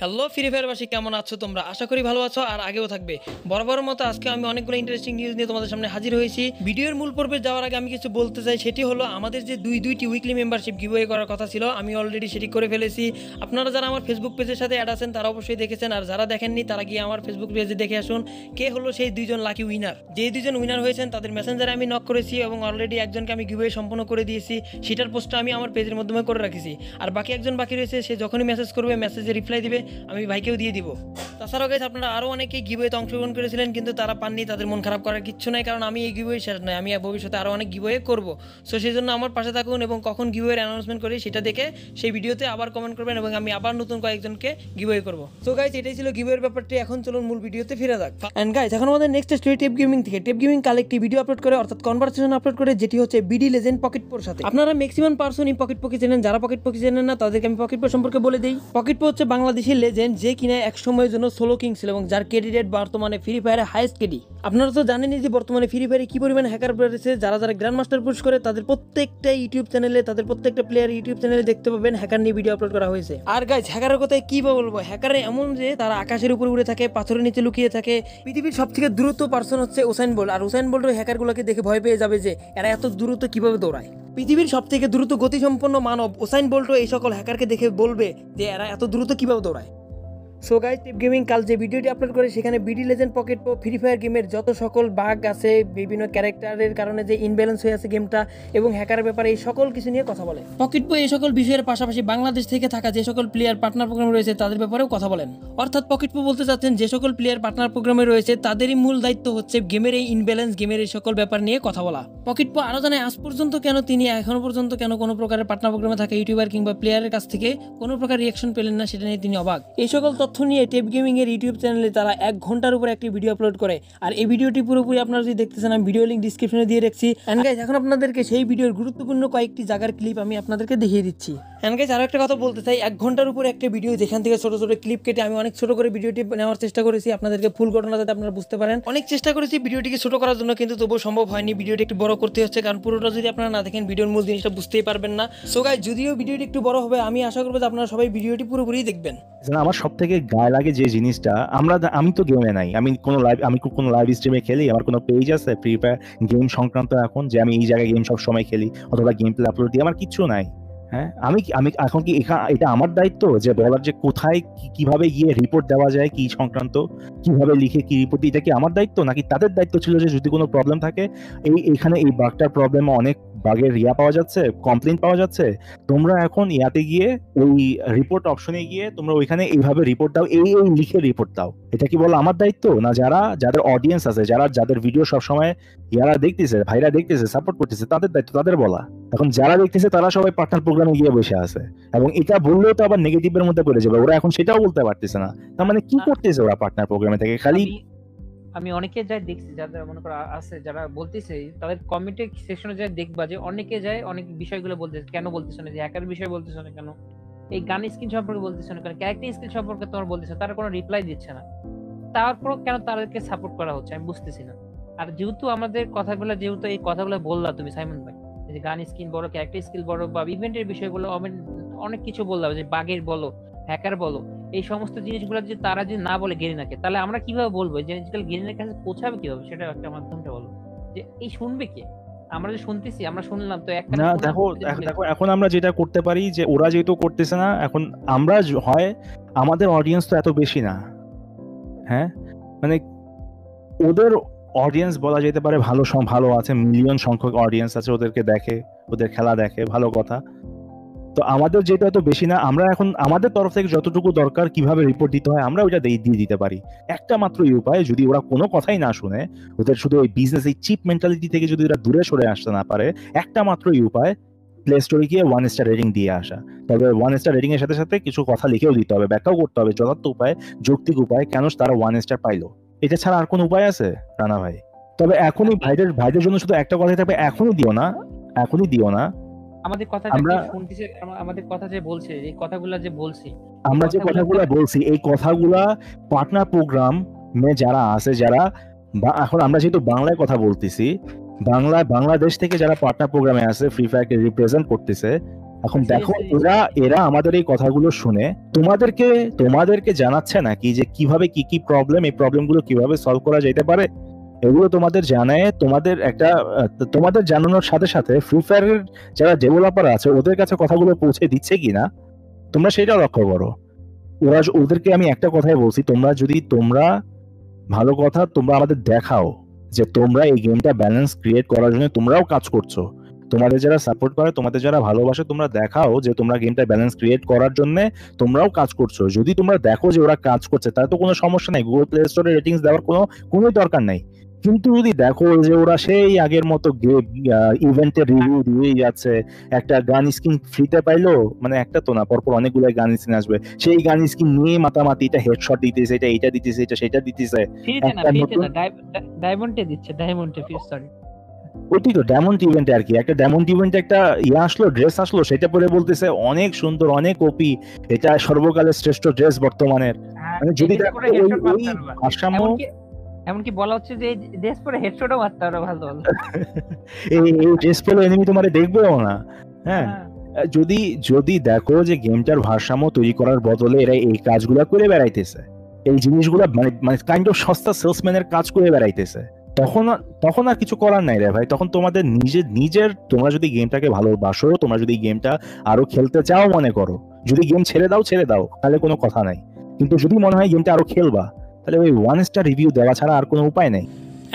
Hello free ফায়ারবাসী কেমন আছো তোমরা? আশা করি ভালো আছো আর আগেও থাকবে। বরাবর মতো আজকে আমি অনেকগুলো ইন্টারেস্টিং নিউজ নিয়ে তোমাদের সামনে হাজির হয়েছি। ভিডিওর মূল পর্বে যাওয়ার আগে আমি কিছু বলতে চাই, সেটি হলো আমাদের যে দুই, দুইটি উইকলি মেম্বারশিপ গিভওয়ে করার কথা ছিল, আমি অলরেডি সেটি করে ফেলেছি। আপনারা যারা আমার ফেসবুক পেজের সাথে অ্যাড আছেন, তারা অবশ্যই দেখেছেন, আর যারা দেখেননি, তারা গিয়ে আমার ফেসবুক পেজে দেখে আসুন, কে হলো সেই দুইজন লাকি উইনার যে দুইজন উইনার হয়েছেন, তাদের মেসেঞ্জারে আমি নক করেছি এবং অলরেডি একজনকে আমি গিভওয়ে সম্পন্ন করে দিয়েছি। সেটার পোস্টটা আমি আমার পেজের মাধ্যমে করে রাখেছি। আর বাকি একজন বাকি রয়েছে, সে যখনই মেসেজ করবে মেসেজে রিপ্লাই দিবে। আমি ভাইকেও দিয়ে দিব। তাছাড়াও গাইজ আপনারা আরও অনেকেই গিবইতে অংশগ্রহণ করেছিলেন, কিন্তু তারা পাননি, তাদের মন খারাপ করার কিচ্ছু নাই, কারণ আমি এই গিবই শেষ নয়, আমি ভবিষ্যতে আরও অনেক গিবয়ে করব। সো সেই জন্য আমার পাশে থাকুন এবং কখন গিবয়ের অ্যানাউন্সমেন্ট করি, সেটা দেখে সেই ভিডিওতে আবার কমেন্ট করবেন এবং আমি আবার নতুন কয়েকজনকে গিবয়ে করব। সো গাইজ এটাই ছিল গিবয়ের ব্যাপারটি, এখন চলুন মূল ভিডিওতে ফিরে যাক। অ্যান্ড গাইজ এখন আমাদের নেক্সট স্টোরি টেপ গেমিং থেকে। টেপ গেমিং কাল একটি ভিডিও আপলোড করে, অর্থাৎ কনভারসেশন আপলোড করে, যেটি হচ্ছে বিডি লেজেন্ড পকেট পোর সাথে। আপনারা ম্যাক্সিমাম পার্সনই পকেট পকে চেনেন, যারা পকেট পকে চেনেন না, তাদেরকে আমি পকেট পো সম্পর্কে বলে দিই। পকেট পো হচ্ছে বাংলাদেশি লেজেন্ড যে কিনা এক সময়ের জন্য সোলো কিং ছিল এবং যার কেডি রেট বর্তমানে ফ্রি ফায়ারে হাইস্ট কেডি আপনারা তো জানেনই যে বর্তমানে ফ্রি ফায়ারে কি পরিমাণ হ্যাকার রয়েছে, যারা যারা গ্র্যান্ড মাস্টার পুশ করে, তাদের প্রত্যেকটা ইউটিউব চ্যানেলে তাদের প্রত্যেকটা প্লেয়ার ইউটিউব চ্যানেলে দেখতে পাবেন হ্যাকার নিয়ে ভিডিও আপলোড করা হয়েছে। আর গাইজ হ্যাকারের কথায় কি বলব? হ্যাকারে এমন যে তারা আকাশের উপর উড়ে থাকে, পাথরের নিচে লুকিয়ে থাকে। পৃথিবীর সব থেকে দ্রুত পার্সন হচ্ছে ওসাইন বোল্ট আর ওসাইন বোল্ট হ্যাকারগুলোকে দেখে ভয় পেয়ে যাবে যে, এরা এত দ্রুত কীভাবে দৌড়ায়। পৃথিবীর সব থেকে দ্রুত গতিসম্পন্ন মানব ওসাইন বোল্টও এই সকল হ্যাকারকে দেখে বলবে যে এরা এত দ্রুত কীভাবে দৌড়ায়। সো গাইজ টিপ গেমিং কাল যে ভিডিওটি আপলোড করে, সেখানে বিডি লেজেন্ড পকেট পো ফ্রি ফায়ার গেমের যত সকল বাগ আছে, বিভিন্ন ক্যারেক্টারের কারণে যে ইনব্যালেন্স হয়ে আছে গেমটা এবং হ্যাকার ব্যাপারে এই সকল কিছু নিয়ে কথা বলে পকেট পো এই সকল বিষয়ের পাশাপাশি বাংলাদেশ থেকে থাকা যে সকল প্লেয়ার পার্টনার প্রোগ্রাম রয়েছে, তাদের ব্যাপারেও কথা বলেন। অর্থাৎ পকেট পো বলতে চাচ্ছেন, যে সকল প্লেয়ার পার্টনার প্রোগ্রামে রয়েছে, তাদেরই মূল দায়িত্ব হচ্ছে গেমের এই ইনব্যালেন্স গেমের এই সকল ব্যাপার নিয়ে কথা বলা। পকেট পো আরও জানায়, আজ পর্যন্ত কেন তিনি, এখনও পর্যন্ত কেন কোনো প্রকারের পার্টনার প্রোগ্রামে থাকা ইউটিউবার কিংবা প্লেয়ারের কাছ থেকে কোনো প্রকার রিয়াকশন পেলেন না, সেটা নিয়ে তিনি অবাক। এই সকল তথ্য নিয়ে টেপ গেমিং এর ইউটিউব চ্যানেলে তারা এক ঘণ্টার উপর একটি ভিডিও আপলোড করে। আর এই ভিডিওটি পুরোপুরি আপনারা যদি দেখতেছেন, আমি ভিডিও লিঙ্ক ডিসক্রিপশনে দিয়ে রাখছি। অ্যান্ড গাইজ এখন আপনাদেরকে সেই ভিডিওর গুরুত্বপূর্ণ কয়েকটি জায়গার ক্লিপ আমি আপনাদেরকে দেখিয়ে দিচ্ছি। অ্যান্ড গাইজ আরও একটা কথা বলতে চাই, এক ঘণ্টার উপর একটা ভিডিও যেখান থেকে ছোট ছোট ক্লিপ কেটে আমি অনেক ছোট করে ভিডিওটি নেওয়ার চেষ্টা করেছি। আপনাদেরকে ফুল ঘটনা যাতে আপনারা বুঝতে পারেন। অনেক চেষ্টা করেছি ভিডিওটিকে ছোট করার জন্য, কিন্তু তবুও সম্ভব হয়নি। ভিডিওটি একটু বড় করতে হচ্ছে, কারণ পুরোটা যদি আপনারা না দেখেন ভিডিওর মূল জিনিসটা বুঝতেই পারবেন না। সো গাইজ যদিও ভিডিওটি একটু বড় হবে, আমি আশা করব যে আপনারা সবাই ভিডিওটি পুরোপুরি দেখবেন। আমার সব থেকে গায়ে লাগে যে জিনিসটা, আমরা আমি তো গেমে নাই। আমি কোনো লাইভ আমি কোনো লাইভ স্ট্রিমে খেলি, আমার কোনো পেজ আছে ফ্রি ফায়ার গেম সংক্রান্ত এখন, যে আমি এই জায়গায় গেম সব সময় খেলি, অথবা গেম প্লে আপলোড দিই, আমার কিচ্ছু নাই। হ্যাঁ? আমি আমি এখন কি এটা আমার দায়িত্ব, যে বলার যে কোথায় কীভাবে গিয়ে রিপোর্ট দেওয়া যায়, কি সংক্রান্ত, কীভাবে লিখে কি রিপোর্ট এটা কি আমার দায়িত্ব? নাকি তাদের দায়িত্ব ছিল যে যদি কোনো প্রবলেম থাকে, এই, এখানে এই বাগটার প্রবলেম অনেক বাগের ইয়া পাওয়া যাচ্ছে কমপ্লেন পাওয়া যাচ্ছে তোমরা এখন ইয়াতে গিয়ে ওই রিপোর্ট অপশনে গিয়ে তোমরা ওইখানে এইভাবে রিপোর্ট দাও এই এই লিখে রিপোর্ট দাও। এটা কি বলো আমার দায়িত্ব? না যারা যাদের অডিয়েন্স আছে যারা যাদের ভিডিও সবসময় ইয়ারা দেখতেছে ভাইরা দেখতেছে সাপোর্ট করতেছে তাদের দায়িত্ব তাদের বলা। এখন যারা দেখতেছে তারা সবাই পার্টনার প্রোগ্রামে গিয়ে বসে আছে। এবং এটা বললেও তো আবার নেগেটিভের মধ্যে পড়ে যাবে ওরা এখন সেটাও বলতে পারতেছে না। তার মানে কি করতেছে ওরা পার্টনার প্রোগ্রামে থেকে? খালি আমি অনেকে যাই দেখছি যাদের মনে করো আছে, যারা বলতেছে, তাদের কমেন্টে সেকশনে যায় দেখবা যে অনেকে যায় অনেক বিষয়গুলো বলতেছে, কেন বলতেছে না, যে হ্যাকার বিষয় বলতেছে না কেন? এই গান স্কিন সম্পর্কে বলতেছে না কেন? ক্যারেক্টার স্কিন সম্পর্কে তোমার বলতেছে, তারা কোনো রিপ্লাই দিচ্ছে না। তারপর কেন তাদেরকে সাপোর্ট করা হচ্ছে, আমি বুঝতেছি না। আর যেহেতু আমাদের কথাগুলো, যেহেতু এই কথাগুলো বললা তুমি, সাইমন ভাই যে গান স্কিন বড় ক্যারেক্টার স্কিল বড় বা ইভেন্টের বিষয়গুলো অনেক কিছু বললাম যে বাগের বলো হ্যাকার বলো এই সমস্ত জিনিসগুলো যে তারা যদি না বলে গেরিনাকে তাহলে আমরা কীভাবে বলব? যে আজকাল গেরিনার কাছে পৌঁছাবে কীভাবে? সেটা একটা মাধ্যমটা বলো। যে এই শুনবে কে? আমরা যে শুনতেছি আমরা শুনলাম তো একটা না দেখো দেখো এখন আমরা যেটা করতে পারি যে ওরা যেহেতু করতেছে না এখন আমরা হয় আমাদের অডিয়েন্স তো এত বেশি না। হ্যাঁ? মানে ওদের অডিয়েন্স বলা যেতে পারে ভালো ভালো আছে মিলিয়ন সংখ্যক অডিয়েন্স আছে ওদেরকে দেখে ওদের খেলা দেখে ভালো কথা। তো আমাদের যেটা এত বেশি না, আমরা এখন আমাদের তরফ থেকে যতটুকু দরকার কীভাবে রিপোর্ট দিতে হয়, আমরা ওইটা দিয়ে দিতে পারি। একটা মাত্র উপায়, যদি ওরা কোনো কথাই না শুনে, ওদের শুধু ওই বিজনেস এই চিপ মেন্টালিটি থেকে যদি ওরা দূরে সরে আসতে না পারে, একটা মাত্র উপায় প্লে স্টোরে গিয়ে ওয়ান স্টার রেটিং দিয়ে আসা। তবে ওয়ান স্টার রেটিং এর সাথে সাথে কিছু কথা লিখেও দিতে হবে, ব্যাখ্যাও করতে হবে। যথার্থ উপায়, যৌক্তিক উপায়, কেন তারা ওয়ান স্টার পাইলো? এটা ছাড়া আর কোন উপায় আছে, রানা ভাই? তবে এখনই ভাইদের ভাইদের জন্য শুধু একটা কথাই থাকবে, এখনই দিও না, এখনই দিও না। আমাদের কথা শুনতেছে আমাদের কথা যে বলছে এই কথাগুলো যে বলছি আমরা যে কথাগুলো বলছি এই কথাগুলা পার্টনার প্রোগ্রাম মে যারা আছে যারা এখন আমরা যেহেতু বাংলায় কথা বলতেছি বাংলায় বাংলাদেশ থেকে যারা পার্টনার প্রোগ্রামে আছে ফ্রি ফায়ারকে রিপ্রেজেন্ট করতেছে এখন দেখো এরা এরা আমাদের এই কথাগুলো শুনে তোমাদেরকে তোমাদেরকে জানাচ্ছে নাকি যে কীভাবে কি কি প্রবলেম এই প্রবলেমগুলো কীভাবে সলভ করা যেতে পারে? এগুলো তোমাদের জানায়, তোমাদের একটা তোমাদের জানানোর সাথে সাথে ফ্রি ফায়ারের যারা ডেভেলপার আছে, ওদের কাছে কথাগুলো পৌঁছে দিচ্ছে কিনা, তোমরা সেটা লক্ষ্য করো। ওরা ওদেরকে আমি একটা কথাই বলছি, তোমরা যদি, তোমরা ভালো কথা তোমরা আমাদের দেখাও, যে তোমরা এই গেমটা ব্যালেন্স ক্রিয়েট করার জন্য তোমরাও কাজ করছ। তোমাদের যারা সাপোর্ট করে, তোমাদের যারা ভালোবাসে, তোমরা দেখাও যে তোমরা গেমটা ব্যালেন্স ক্রিয়েট করার জন্য তোমরাও কাজ করছ। যদি তোমরা দেখো যে ওরা কাজ করছে, তাহলে তো কোনো সমস্যা নাই। গুগল প্লে স্টোরে রেটিংস দেওয়ার কোনো কোনো দরকার নাই। কিন্তু যদি দেখো যে ওরা সেই আগের মতো ইভেন্টের রিভিউ দিয়েই যাচ্ছে। একটা গান স্কিন ফ্রিতে পাইলো মানে একটা তো না পরপর অনেকগুলো গান স্কিন আসবে। সেই গান স্কিন নিয়ে মাতামাতি এটা হেডশট দিতেছে এটা এইটা দিতেছে এটা সেটা দিতেছে। ডায়মন্ডে দিচ্ছে ডায়মন্ডে সরি ওইটাই তো ডায়মন্ড ইভেন্টে আর কি। একটা ডায়মন্ড ইভেন্টে একটা ইয়ে আসলো ড্রেস আসলো সেটা পরে বলতেছে অনেক সুন্দর অনেক ওপি এটা সর্বকালের শ্রেষ্ঠ ড্রেস বর্তমানের। মানে যদি ভারসাম্য এমনকি বলা হচ্ছে যে ড্রেস পরে হেডশটও মারতে পারো ভালো ভালো। এই এই ড্রেস পরে এনিমি তোমারে দেখবেও না। হ্যাঁ হ্যাঁ। যদি যদি দেখো যে গেমটার ভারসাম্য তৈরি করার বদলে এরা এই কাজগুলা করে বেড়াইতেছে এই জিনিসগুলা মানে মানে কাইন্ড অফ সস্তা সেলসম্যানের কাজ করে বেড়াইতেছে তখন তখন আর কিছু করার নাই রে ভাই। তখন তোমাদের নিজের নিজের তোমরা যদি গেমটাকে ভালোবাসো তোমরা যদি গেমটা আরও খেলতে চাও মনে করো যদি গেম ছেড়ে দাও ছেড়ে দাও তাহলে কোনো কথা নাই। কিন্তু যদি মনে হয় গেমটা আরও খেলবা তাহলে ওই ওয়ান স্টার রিভিউ দেওয়া ছাড়া আর কোনো উপায় নেই।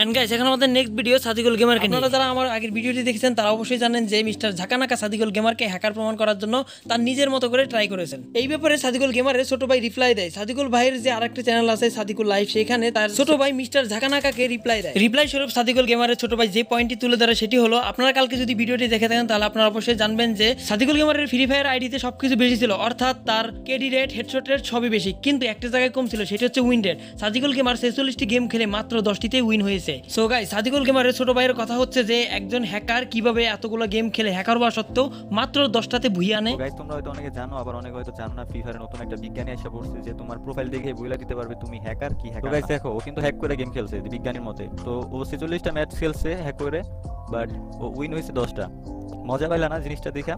এন্ড গাইস এখন আমাদের নেক্সট ভিডিও সাদিকুল গেমারকে নিয়ে। আপনারা যারা আমার আগের ভিডিওটি দেখেছেন তারা অবশ্যই জানেন যে মিস্টার ঝাকানাকা সাদিকুল গেমারকে হ্যাকার প্রমাণ করার জন্য তার নিজের মতো করে ট্রাই করেছেন। এই ব্যাপারে সাদিকুল গেমারের ছোট ভাই রিপ্লাই দেয়। সাদিকুল ভাইয়ের যে আরেকটি চ্যানেল আছে সাদিকুল লাইভ সেখানে তার ছোট ভাই মিস্টার ঝাকানাকাকে রিপ্লাই দেয়। রিপ্লাই স্বরূপ সাদিকুল গেমারের ছোট ভাই যে পয়েন্টটি তুলে ধরে সেটি হলো আপনারা কালকে যদি ভিডিওটি দেখে থাকেন তাহলে আপনারা অবশ্যই জানবেন যে সাদিকুল গেমারের ফ্রি ফায়ার আইডিতে সবকিছু বেশি ছিল। অর্থাৎ তার কেডি রেট হেডশট রেট সবই বেশি। কিন্তু একটা জায়গায় কম ছিল সেটা হচ্ছে উইন রেট সাদিকুল গেমার ছেচল্লিশটি গেম খেলে মাত্র দশটিতে উইন হয়েছে। সো গাই সাদিকুল গেমারের ছোট ভাইয়ের কথা হচ্ছে যে একজন হ্যাকার কীভাবে এতগুলো গেম খেলে? হ্যাকার হওয়া সত্ত্বেও মাত্র দশটাতে ভুইয়ে আনে গাইস তোমরা হয়তো অনেকে জানো আবার অনেকে হয়তো জানো না ফ্রি ফায়ারে নতুন একটা বিজ্ঞানী এসে পড়ছে যে তোমার প্রোফাইল দেখে বইলা দিতে পারবে তুমি হ্যাকার কি হ্যাকার গাইস দেখো ও কিন্তু হ্যাক করে গেম খেলছে বিজ্ঞানীর মতে। তো ও 46টা ম্যাচ খেলছে হ্যাক করে বাট ও উইন হয়েছে 10টা মজা পাইলা না জিনিসটা দেখা?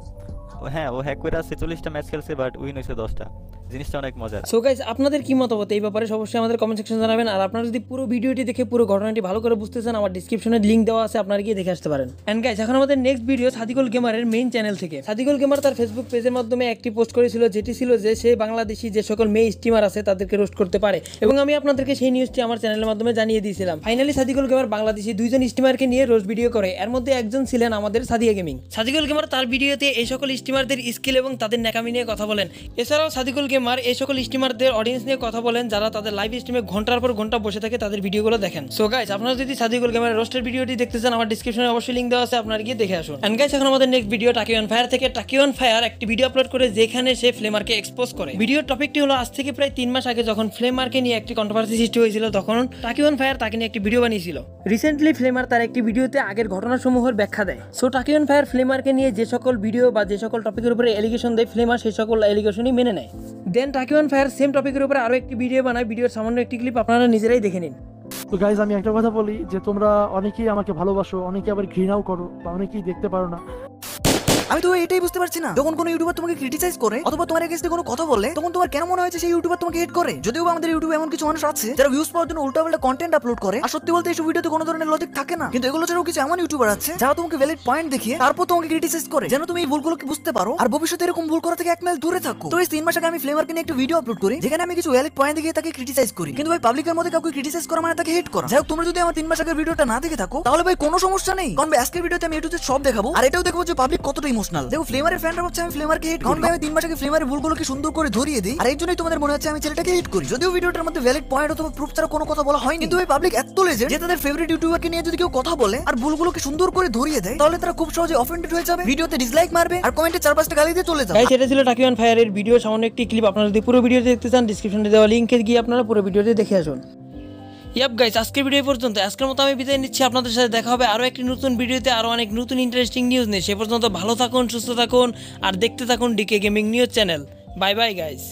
ও হ্যাঁ ও হ্যাক করে 46টা ম্যাচ খেলছে বাট উইন হয়েছে 10টা জিনিসটা অনেক মজার। সো গাইজ আপনাদের কি মতামত? এই ব্যাপারে অবশ্যই আমাদের কমেন্ট সেকশন জানাবেন। আর আপনারা যদি পুরো ভিডিওটি দেখে পুরো ঘটনাটি ভালো করে বুঝতে চান, আমার ডিসক্রিপশনে লিঙ্ক দেওয়া আছে, আপনারা গিয়ে দেখে আসতে পারেন। এন্ড গাইজ এখন আমাদের নেক্সট ভিডিও সাদিকুল গেমারের মেইন চ্যানেল থেকে। সাদিকুল গেমার তার ফেসবুক পেজের মাধ্যমে একটি পোস্ট করেছিল, যেটি ছিল যে সে বাংলাদেশি যে সকল মেয়ে স্টিমার আছে, তাদেরকে রোস্ট করতে পারে। এবং আমি আপনাদেরকে সেই নিউজটি আমার চ্যানেলের মাধ্যমে জানিয়ে দিয়েছিলাম। ফাইনালি সাদিকুল গেমার বাংলাদেশি দুইজন স্টিমারকে নিয়ে রোস্ট ভিডিও করে। এর মধ্যে একজন ছিলেন আমাদের সাদিয়া গেমিং সাদিকুল গেমার তার ভিডিওতে এই সকল স্টিমারদের স্কিল এবং তাদের ন্যাকামি নিয়ে কথা বলেন। এছাড়াও সাদিকুল গেমার এই সকল স্টিমারদের অডিয়েন্স নিয়ে কথা বলেন, যারা তাদের লাইভ স্ট্রিমে ঘণ্টার পর ঘণ্টা বসে থাকে তাদের ভিডিওগুলো দেখেন। সো গাইস আপনারা যদি সাদিকুল গেমারের রোস্টের ভিডিওটি দেখতে চান, আমার ডিসক্রিপশনে অবশ্যই লিঙ্ক দেওয়া আছে, আপনারা গিয়ে দেখে আসুন। এন্ড গাইস এখন আমাদের নেক্সট ভিডিও টাকিওয়ান ফায়ার থেকে টাকিওয়ান ফায়ার একটি ভিডিও আপলোড করে, যেখানে সে ফ্লেমারকে এক্সপোজ করে। ভিডিওর টপিকটি হলো, আজ থেকে প্রায় তিন মাস আগে যখন ফ্লেমারকে নিয়ে একটি কন্ট্রোভার্সি সৃষ্টি হয়েছিল, তখন টাকিওয়ান ফায়ার তাকে নিয়ে একটি ভিডিও বানিয়েছিল। রিসেন্টলি ফ্লেমার তার একটি ভিডিওতে আগের ঘটনাসমূহের ব্যাখ্যা দেয়। সো টাকিয়ন ফায়ার ফ্লেমারকে নিয়ে যে সকল ভিডিও বা যে সকল টপিকের উপরে এলিগেশন দেয় ফ্লেমার সেই সকল এলিগেশনই মেনে নেয়। দেন টাকিওয়ান ফায়ার সেম টপিকের উপরে আরও একটি ভিডিও বানায়। ভিডিওর সামান্য একটি ক্লিপ আপনারা নিজেরাই দেখে নিন। তো গাইজ আমি একটা কথা বলি যে তোমরা অনেকেই আমাকে ভালোবাসো অনেকে আবার ঘৃণাও করো বা অনেকেই দেখতে পারো না। আমি তো এটাই বুঝতে পারছি না। যখন কোনো ইউটিউবার তোমাকে ক্রিটিসাইজ করে অথবা তোমার এগেন্স্টে কোনো কথা বলে, তখন তোমার কেন মনে হয়েছে সেই ইউটিউবার তোমাকে হেট করে? যদিও আমাদের ইউটিউবে এমন কিছু মানুষ আছে, যারা ভিউজ পাওয়ার জন্য উল্টাপাল্টা কন্টেন্ট আপলোড করে, আর সত্যি বলতে এইসব ভিডিওতে কোনো ধরনের লজিক থাকে না। কিন্তু এগুলো ছাড়াও কিছু এমন ইউটিউবার আছে, যারা তোমাকে ভ্যালিড পয়েন্ট দেখিয়ে তারপর তোমাকে ক্রিটিসাইজ করে। যেন তুমি এই ভুলগুলোকে বুঝতে পারো, আর ভবিষ্যতে এরকম ভুল করা থেকে এক মাইল দূরে থাকো। তো এই তিন মাস আগে আমি ফ্লেমারকে নিয়ে একটা ভিডিও আপলোড করি, যেখানে আমি কিছু ভ্যালিড পয়েন্ট দেখিয়ে তাকে ক্রিটিসাইজ করি। কিন্তু ভাই পাবলিকের মধ্যে কাউকে ক্রিটিসাইজ করা মানে তাকে হেট করা। যাই হোক, তোমরা যদি আমার তিন মাস আগের ভিডিওটা না দেখে থাকো, তাহলে ভাই কোনো সমস্যা নেই। কারণ আজকের ভিডিওতে আমি ইউটিউবে সব দেখাবো, আর এটাও দেখব যে পাবলিক কতটা ইমোশনাল দেখো ফ্লেমারের ফ্যানরা হচ্ছে আমি ফ্লেমারকে হেট ভাই আমি তিন মাস আগে ফ্লেমারের ভুলগুলোকে সুন্দর করে ধরিয়ে দিই? আর এই জন্যই তোমাদের মনে হচ্ছে আমি ছেলেটাকে হিট করি। যদিও ভিডিওটার মধ্যে ভ্যালিড পয়েন্ট অথবা প্রুফ ছাড়া কোনো কথা বলা হয়নি। কিন্তু ভাই পাবলিক এত লেজেন্ড যে তাদের ফেভারিট ইউটিউবারকে নিয়ে যদি কেউ কথা বলে আর ভুলগুলোকে সুন্দর করে ধরিয়ে দেয় তাহলে তারা খুব সহজে অফেন্ডেড হয়ে যাবে। ভিডিওতে ডিসলাইক মারবে আর কমেন্টে চার পাঁচটা গালি দিয়ে চলে যাবে। গাইস এটা ছিল টাকিওয়ান ফায়ারের ভিডিও সামনে একটি ক্লিপ আপনারা যদি পুরো ভিডিও দেখতে চান ডিসক্রিপশনে দেওয়া লিঙ্কে গিয়ে আপনারা পুরো ভিডিওটি দেখে আসুন। ইয়াপ গাইস আজকের ভিডিও পর্যন্ত। আজকের মতো আমি বিদায় নিচ্ছি। আপনাদের সাথে দেখা হবে আরও একটি নতুন ভিডিওতে আরও অনেক নতুন ইন্টারেস্টিং নিউজ নিয়ে। সে পর্যন্ত ভালো থাকুন, সুস্থ থাকুন, আর দেখতে থাকুন DK gaming news channel bye bye guys